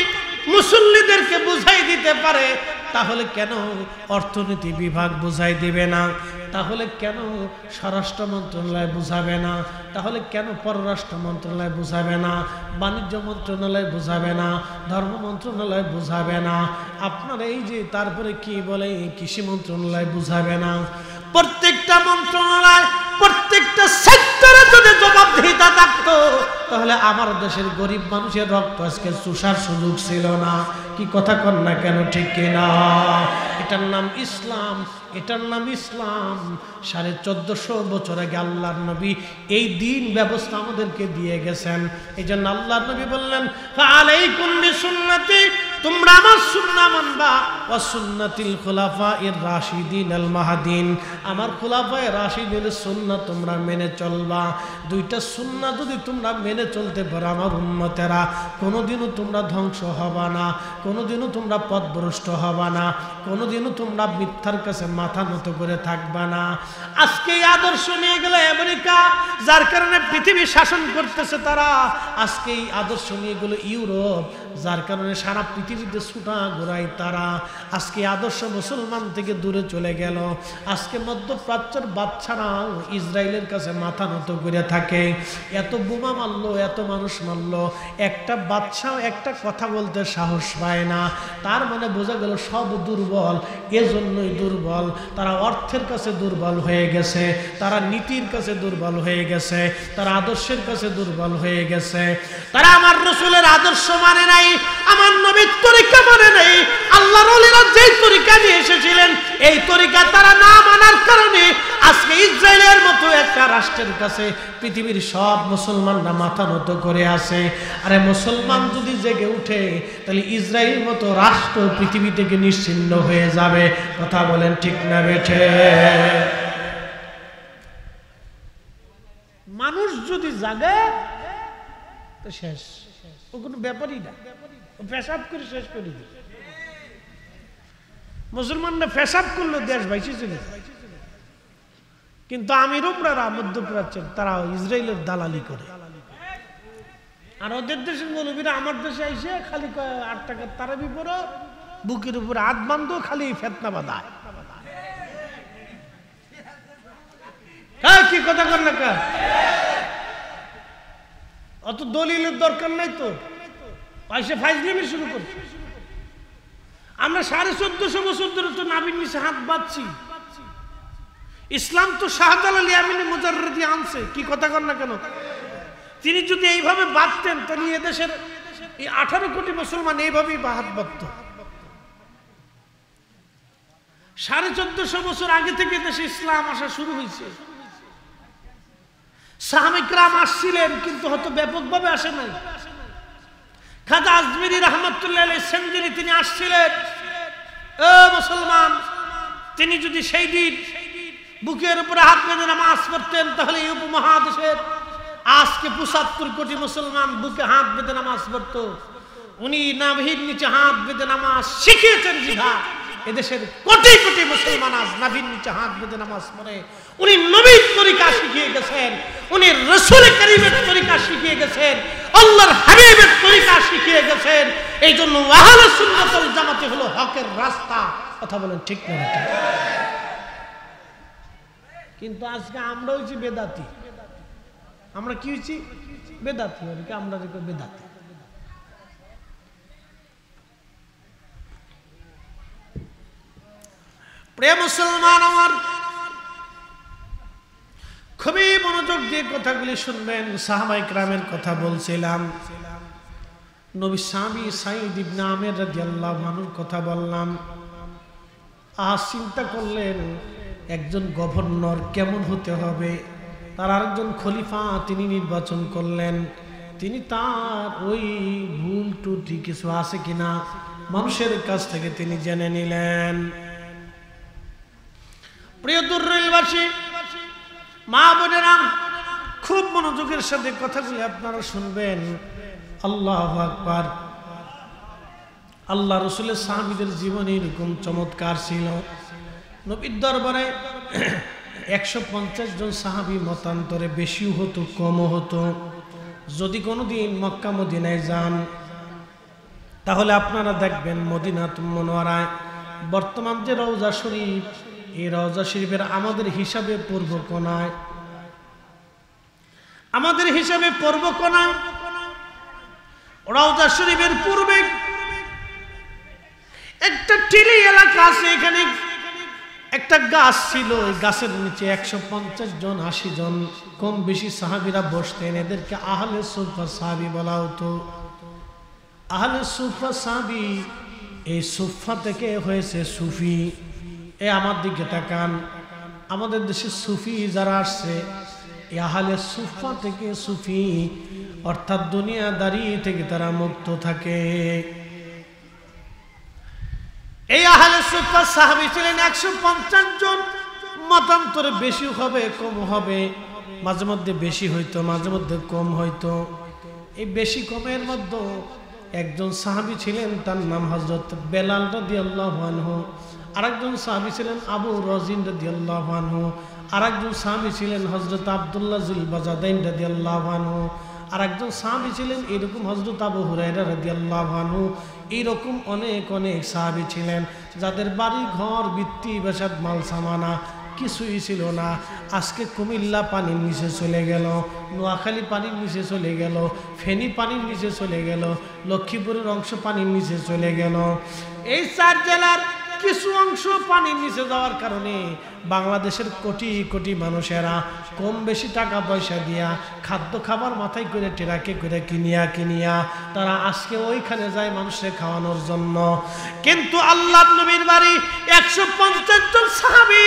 মুসল্লিদেরকে বুঝাই দিতে পারে তাহলে কেন অর্থনীতি বিভাগ বুঝাই দিবে না? তাহলে কেন স্বরাষ্ট্র মন্ত্রণালয় বুঝাবে না? তাহলে কেন পররাষ্ট্র মন্ত্রণালয় বুঝাবে না? বাণিজ্য মন্ত্রণালয় বুঝাবে না? ধর্ম মন্ত্রণালয় বুঝাবে না? আপনার এই যে তারপরে কি বলে কৃষি মন্ত্রণালয় বুঝাবে না? প্রত্যেকটা মন্ত্রণালয় প্রত্যেকটা সেক্টরে যদি জবাবদিহিতা তাহলে আমার দেশের গরিব মানুষের রক্ত আজকে চুষার সুযোগ ছিল না। কি কথা কর না কেন, ঠিক কিনা এটার নাম ইসলাম, এটার নাম ইসলাম। সাড়ে চোদ্দশো বছর আগে আল্লাহর নবী এই দিন ব্যবস্থা আমাদেরকে দিয়ে গেছেন। এই জন্য আল্লাহর নবী বললেন আলাইকুম বিসুন্নতি তোমরা আমার সুন্নাহ মানবা। ওয়া সুন্নাতিল খুলাফা এর রাশিদিন আল মাহাদিন। আমার খুলাফায়ে রাশিদিন সুন্নাহ তোমরা মেনে চলবা। দুইটা সুন্নাহ যদি তোমরা মেনে চলতে পারো আমার উম্মতেরা, কোনোদিনও তোমরা ধ্বংস হবা না, কোনোদিনও তোমরা পথভ্রষ্ট হবা না, কোনোদিনও তোমরা মিথ্যার কাছে মাথা নত করে থাকবা না। আজকে আদর্শ নিয়ে গেলে আমেরিকা, যার কারণে পৃথিবী শাসন করতেছে তারা। আজকে এই আদর্শ নিয়ে গেলো ইউরোপ যার কারণে সারা পৃথিবীতে ছুটা ঘোরায় তারা। আজকে আদর্শ মুসলমান থেকে দূরে চলে গেল। আজকে মধ্যপ্রাচ্যের বাচ্চারাও ইসরায়েলের কাছে মাথা নত করে থাকে। এত বোমা মারলো, এত মানুষ মারলো। একটা বাচ্চাও একটা কথা বলতে সাহস পায় না। তার মানে বোঝা গেল সব দুর্বল, এজন্যই দুর্বল। তারা অর্থের কাছে দুর্বল হয়ে গেছে, তারা নীতির কাছে দুর্বল হয়ে গেছে, তারা আদর্শের কাছে দুর্বল হয়ে গেছে। তারা আমার রসুলের আদর্শ মানে নাই। আমার নবীর তরিকা মানে নাই, আল্লাহর তরিকা নিয়ে এসেছিলেন, এই তরিকা তারা না মানার কারণে আজকে ইসরায়েলের মতো একটা রাষ্ট্রের কাছে পৃথিবীর সব মুসলমানরা মাথা নত করে আছে। আরে মুসলমান যদি জেগে উঠে, তাহলে ইসরায়েল মতো রাষ্ট্র পৃথিবী থেকে নিশ্চিন্ন হয়ে যাবে। কথা বলেন ঠিক না বেঠে? মানুষ যদি জাগে, তো শেষ। ও কোনো ব্যাপারই না। ও পেশাব করে শেষ করে দিবে মুসলমানরা পেশাব করল, দেশ ভাইসে চলে। কিন্তু আমির মধ্যপ্রাচ্যের, তারা ইসরায়েলের দালালি করে। আর ওদের দেশের মৌলবীরা আমার দেশে আইসে খালি আট টাকার তারাবি পড়ো বুকের উপরে হাত বান্ধো খালি ফেতনা বাঁধায়। কি কথা কর না অত দলিলের দরকার নাই তো। পয়সা ফাইজলামি শুরু করছে। আমরা সাড়ে চোদ্দশো বছর ধরে তো নাবির নিচে হাত বাঁধছি। ইসলাম তো শাহজাল আলী আমিনী মুজারদি আনছে। কি কথা কর না কেন? তিনি যদি এইভাবে বাঁধতেন, তাহলে এদেশের এই আঠারো কোটি মুসলমান এইভাবেই হাত বাঁধত। সাড়ে চোদ্দশো বছর আগে থেকে দেশে ইসলাম আসা শুরু হয়েছে। সাহামিকরাম আসছিলেন, কিন্তু হয়তো ব্যাপকভাবে আসে নাই। খাজা আজমিরি রহমতুল্লাহ সেঞ্জুরি তিনি আসছিলেন। ও মুসলমান, তিনি যদি সেই দিন বুকের উপরে হাত বেঁধে নামাজ পড়তেন, তাহলে এই উপমহাদেশের আজকে পঁচাত্তর কোটি মুসলমান বুকে হাত বেঁধে নামাজ পড়তো। উনি নাভির নিচে হাত বেঁধে নামাজ শিখিয়েছেন জিহা এদেশের কোটি কোটি মুসলমান আজ নাভির নিচে হাত বেঁধে নামাজ পড়ে। উনি নবীর তরিকা শিখিয়ে গেছেন, উনি রসুল করিমের তরিকা শিখিয়ে গেছেন, আল্লাহর হাবিবের তরিকা শিখিয়ে গেছেন। এই জন্য সুন্নাতুল জামাতে হলো হকের রাস্তা। কথা বলেন ঠিক না কিন্তু আজকে আমরা হচ্ছি বেদাতি। আমরা কি হচ্ছি বেদাতি আমরা বেদাতি। প্রিয় মুসলমান আমার, খুবই মনোযোগ দিয়ে কথাগুলি শুনবেন সাহাবাই গ্রামের কথা বলছিলাম। নবী স্বামী সাইদ ইবনে আমের রাদিয়াল্লাহু আনহুর কথা বললাম। আজ চিন্তা করলেন, একজন গভর্নর কেমন হতে হবে? তার আরেকজন খলিফা তিনি নির্বাচন করলেন। তিনি তার ওই ভুল টুটি কিছু আছে কিনা, মানুষের কাছ থেকে তিনি জেনে নিলেন। প্রিয় দুর্রেলবাসী মা বোনেরা, খুব মনোযোগের সাথে কথাগুলি আপনারা শুনবেন। আল্লাহ আকবার। আল্লাহ রসুলের সাহাবিদের জীবনে এরকম চমৎকার ছিল। নবীর দরবারে একশো পঞ্চাশ জন সাহাবি মতান্তরে বেশিও হতো, কমও হতো। যদি কোনোদিন মক্কা, মদিনায় যান, তাহলে আপনারা দেখবেন মদিনাত মনোয়ারায় বর্তমান যে রওজা শরীফ এই রওজা শরীফের আমাদের হিসাবে পূর্ব কোনায়। আমাদের হিসাবে পূর্ব কোনা রওজা শরীফের পূর্বে একটা টিলি এলাকা আছে এখানে। একটা গাছ ছিল, ওই গাছের নিচে একশো পঞ্চাশ জন, আশি জন, কম বেশি সাহাবিরা বসতেন। এদেরকে আহলে সুফা সাহাবি বলা হতো। আহলে সুফা সাহাবি, এই সুফা থেকে হয়েছে সুফি। এ আমার দিকে তাকান। আমাদের দেশে সুফি যারা আসছে এই আহলে সুফা থেকে সুফি, অর্থাৎ দুনিয়াদারি থেকে তারা মুক্ত থাকে। এই আহলে সুফা সাহাবি ছিলেন একশো পঞ্চাশ জন। মতান্তরে বেশি হবে, কম হবে। মাঝে মধ্যে বেশি হইতো, মাঝে মধ্যে কম হইতো। এই বেশি কমের মধ্যে একজন সাহাবি ছিলেন, তার নাম হজরত বেলাল রদি আল্লাহ আরেকজন সাহাবি ছিলেন আবু রজিন রদি আল্লাহ আনহু, আরেকজন সাহাবি ছিলেন হজরত আবদুল্লাহ জুল বাজাদাইন রদি আল্লাহ আনহু আর একজন সাহাবি ছিলেন এরকম হজরত আবু হুরাইরা রদি আল্লাহ আনহু এইরকম অনেক অনেক সাহাবি ছিলেন যাদের বাড়ি, ঘর বৃত্তি বেসাদ, মাল, সামানা কিছুই ছিল না। আজকে কুমিল্লা পানির নিচে চলে গেল, নোয়াখালী পানির নিচে চলে গেল, ফেনী পানির নিচে চলে গেল, লক্ষ্মীপুরের অংশ পানির নিচে চলে গেল। এই চার জেলার কিছু অংশ পানির নিচে যাওয়ার কারণে বাংলাদেশের কোটি কোটি মানুষেরা কম বেশি টাকা পয়সা দিয়া খাদ্য খাবার মাথায় করে টেরাকে করে কিনিয়া কিনিয়া তারা আজকে ওইখানে যায় মানুষের খাওয়ানোর জন্য। কিন্তু আল্লাহ নবীর বাড়ি একশো পঞ্চাশ জন সাহাবি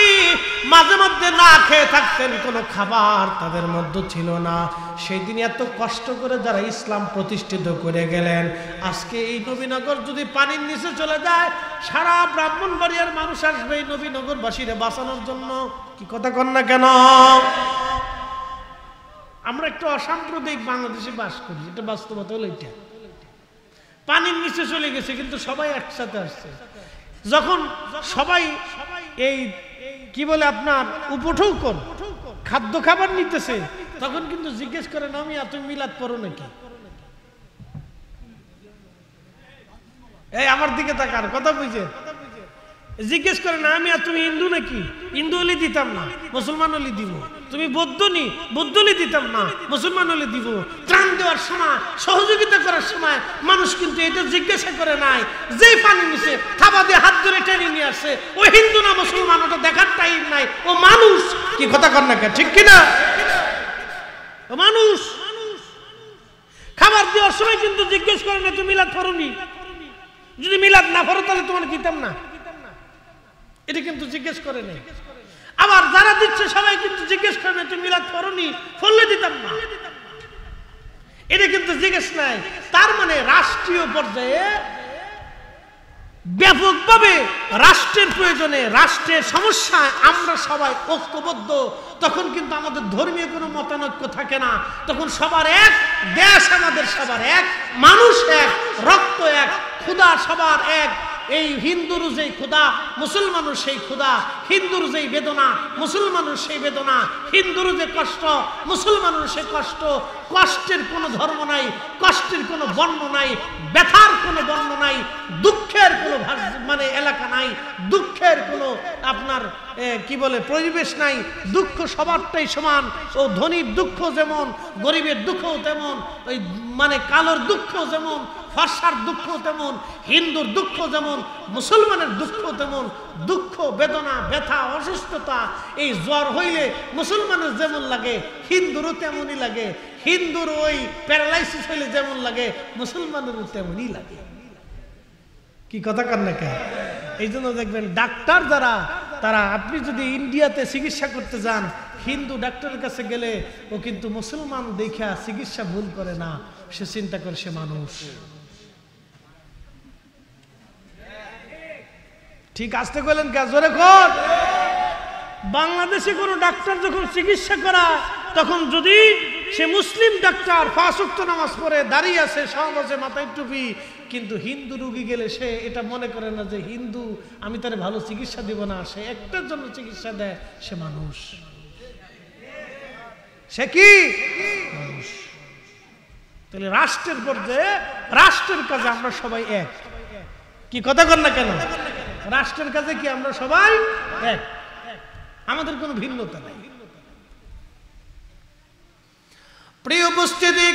মাঝে মধ্যে না খেয়ে থাকতেন, কোনো খাবার তাদের মধ্যে ছিল না। সেই দিন এত কষ্ট করে যারা ইসলাম প্রতিষ্ঠিত করে গেলেন, আজকে এই নবীনগর যদি পানির নিচে চলে যায়, সারা ব্রাহ্মণবাড়িয়ার মানুষ আসবে এই নবীনগরবাসীরে বাঁচানোর জন্য কি কথা কন না কেন? আমরা একটু অসাম্প্রদায়িক বাংলাদেশে বাস করি, এটা বাস্তবতা হলো এটা। পানির নিচে চলে গেছে, কিন্তু সবাই একসাথে আসছে। যখন সবাই এই কি বলে আপনার উপঠৌকন খাদ্য খাবার নিতেছে, তখন কিন্তু জিজ্ঞেস করেন, আমি এত মিলাদ পড়ো নাকি? এই আমার দিকে তাকার কথা বুঝে জিজ্ঞেস করে না আমি আর তুমি হিন্দু নাকি? হিন্দু হলে দিতাম না মুসলমান হলে দিব। তুমি বৌদ্ধ নি বৌদ্ধ হলে দিতাম না মুসলমান হলে দিব। ত্রাণ দেওয়ার সময়, সহযোগিতা করার সময় মানুষ কিন্তু এটা জিজ্ঞাসা করে নাই। যেই পানি নিছে, থাবা দিয়ে হাত ধরে টেনে নিয়ে আসছে ও হিন্দু না মুসলমান, ওটা দেখার টাইম নাই। ও মানুষ। কি কথা কর না ঠিক কিনা? ও মানুষ। খাবার দেওয়ার সময় কিন্তু জিজ্ঞেস করে না, তুমি মিলাদ পড়নি? যদি মিলাদ না পড়ো, তাহলে তোমার দিতাম না। এটা কিন্তু জিজ্ঞেস করে নেই। আবার যারা দিচ্ছে সবাই কিন্তু জিজ্ঞেস করে না তুমি মিলাদ পড়নি ফললে দিতাম না। এটা কিন্তু জিজ্ঞেস নাই। তার মানে রাষ্ট্রীয় পর্যায়ে ব্যাপকভাবে রাষ্ট্রের প্রয়োজনে রাষ্ট্রের সমস্যায় আমরা সবাই ঐক্যবদ্ধ। তখন কিন্তু আমাদের ধর্মীয় কোনো মতানৈক্য থাকে না। তখন সবার এক, দেশ আমাদের সবার এক, মানুষ এক, রক্ত এক ক্ষুধা সবার এক এই হিন্দুর যেই ক্ষুধা, মুসলমানের সেই ক্ষুধা, হিন্দুর যেই বেদনা, মুসলমানের সেই বেদনা, হিন্দুর যে কষ্ট, মুসলমানের সেই কষ্ট, কষ্টের কোনো ধর্ম নাই, কষ্টের কোনো বর্ণ নাই, ব্যথার কোনো বর্ণ নাই, দুঃখের কোনো মানে এলাকা নাই, দুঃখের কোনো আপনার কি বলে, পরিবেশ নাই, দুঃখ সবারটাই সমান, ও ধনীর দুঃখ যেমন, গরিবের দুঃখও তেমন, ওই মানে কালোর দুঃখ যেমন ফর্সার দুঃখ তেমন, হিন্দুর দুঃখ যেমন, মুসলমানের দুঃখ তেমন, দুঃখ, বেদনা, ব্যথা, অসুস্থতা, এই জ্বর হইলে মুসলমানের যেমন লাগে, হিন্দুরও তেমনই লাগে, হিন্দুর ওই প্যারালাইসিস হইলে যেমন লাগে, মুসলমানেরও তেমনই লাগে। কি কথা কান না কেন? এই জন্য দেখবেন ডাক্তার যারা, তারা আপনি যদি ইন্ডিয়াতে চিকিৎসা করতে যান, হিন্দু ডাক্তারের কাছে গেলে ও কিন্তু মুসলমান দেখা চিকিৎসা ভুল করে না, সে চিন্তা করে সে মানুষ। ঠিক আসতে গেলেন কে? জোরে কর বাংলাদেশে কোনো ডাক্তার যখন চিকিৎসা করা তখন যদি সে মুসলিম ডাক্তার ফাঁসুক্ত নামাজ পড়ে দাঁড়িয়ে আছে আছে মাথায় টুপি কিন্তু হিন্দু রুগী গেলে সে এটা মনে করে না যে হিন্দু আমি তার ভালো চিকিৎসা দিব না সে একটার জন্য চিকিৎসা দেয় সে মানুষ। সে কি? মানুষ। তাহলে রাষ্ট্রের পর্যায়ে রাষ্ট্রের কাজে আমরা সবাই এক। কি কথা কর না কেন? রাষ্ট্রের কাছে কি আমরা সবাই আমাদের কোনো ভিন্নতা নেই। প্রিয় উপস্থিতি,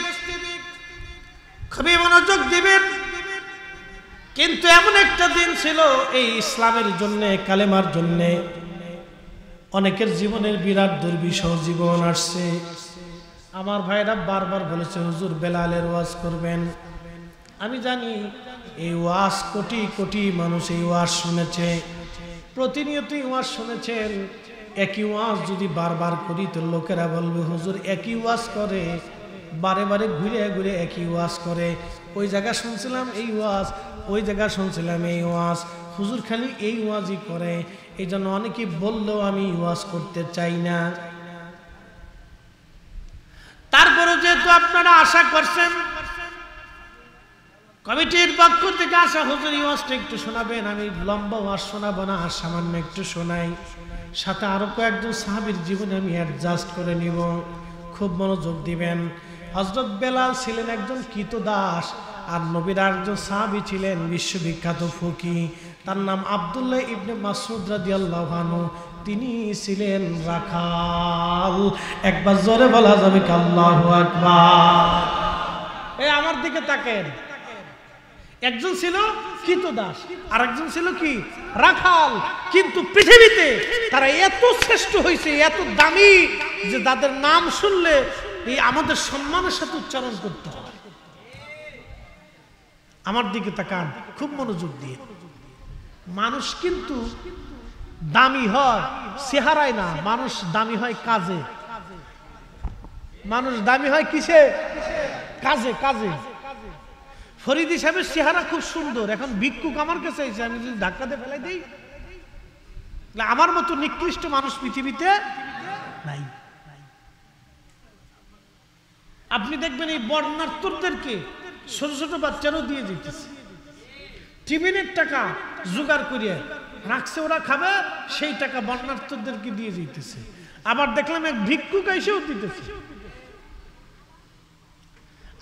খুবই মনোযোগ দিবেন। কিন্তু এমন একটা দিন ছিল এই ইসলামের জন্য, কালেমার জন্য। অনেকের জীবনের বিরাট দুর্বিষহ জীবন আসছে। আমার ভাইরা বারবার বলেছে, হুজুর বেলালের ওয়াজ করবেন। আমি জানি এই ওয়াজ কোটি কোটি মানুষ এই ওয়াজ শুনেছে। প্রতিনিয়তই ওয়াজ শুনেছেন। একই ওয়াজ যদি বারবার করি তো লোকেরা বলবে, হুজুর, একই ওয়াজ করে। বারে বারে ঘুরে ঘুরে একই ওয়াজ করে। ওই জায়গা শুনছিলাম এই ওয়াজ, ওই জায়গা শুনছিলাম এই ওয়াজ। হুজুর খালি এই ওয়াজই করে। এই জন্য অনেকে বললেও আমি ওয়াজ করতে চাই না। তারপরে যেহেতু আপনারা আশা করছেন কমিটির পক্ষ থেকে আসা হুজুর ওয়াজটা একটু শোনাবেন, আমি লম্বা ওয়াজ শোনাবো না আর সামান্য একটু শোনাই। সাথে আরও কয়েকজন সাহাবির জীবনে আমি অ্যাডজাস্ট করে নিব, খুব মনোযোগ দিবেন। হজরত বেলাল ছিলেন একজন কীত দাস, আর নবীর একজন সাহাবি ছিলেন বিশ্ববিখ্যাত ফকি তার নাম আবদুল্লাহ ইবনে মাসুদ রাদিয়াল্লাহু আনহু। তিনি ছিলেন রাখাল। একবার জোরে বলা যাবে কি আল্লাহু আকবার। এই আমার দিকে তাকেন। একজন ছিল কৃত দাস আর একজন ছিল কি? রাখাল। কিন্তু পৃথিবীতে তারা এত শ্রেষ্ঠ হয়েছে এত দামি যে তাদের নাম শুনলে এই আমাদের সম্মানের সাথে উচ্চারণ করতে হয়। আমার দিকে তাকান, খুব মনোযোগ দিয়ে। মানুষ কিন্তু দামি হয়, চেহারায় না, মানুষ দামি হয় কাজে। মানুষ দামি হয় কিসে? কাজে কাজে। ফরিদ হিসাবের চেহারা খুব সুন্দর। এখন ভিক্ষুক আমার কাছে এসে আমি যদি ধাক্কাতে ফেলাই দিই আমার মতো নিকৃষ্ট মানুষ পৃথিবীতে নাই। আপনি দেখবেন এই বর্ণার্থদেরকে ছোট ছোট বাচ্চারও দিয়ে যেতেছে টিফিনের টাকা জোগাড় করিয়ে রাখছে, ওরা খাবে, সেই টাকা বর্ণার্থদেরকে দিয়ে যেতেছে আবার দেখলাম এক ভিক্ষুক এসেও দিতেছে।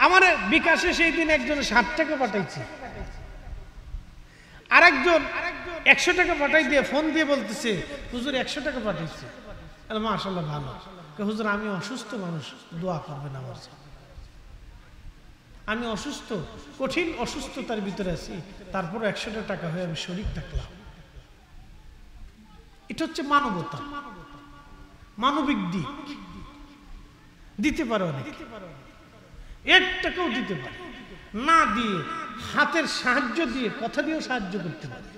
আমার বিকাশে সেই দিন একজন ষাট টাকা পাঠাইছে। আর একজন একশো টাকা পাঠাই দিয়ে ফোন দিয়ে বলতেছে, হুজুর, একশো টাকা পাঠিয়েছে পাঠাইছে মাসাল্লাহ ভালো। হুজুর, আমি অসুস্থ মানুষ, দোয়া করবেন আমার আমি অসুস্থ, কঠিন অসুস্থতার ভিতরে আছি তারপর একশোটা টাকা হয়ে আমি শরীর থাকলাম। এটা হচ্ছে মানবতা। মানবিক দিক। দিতে পারো অনেক। এক টাকাও দিতে পারে। না দিয়ে হাতের সাহায্য দিয়ে কথা দিয়েও সাহায্য করতে পারে।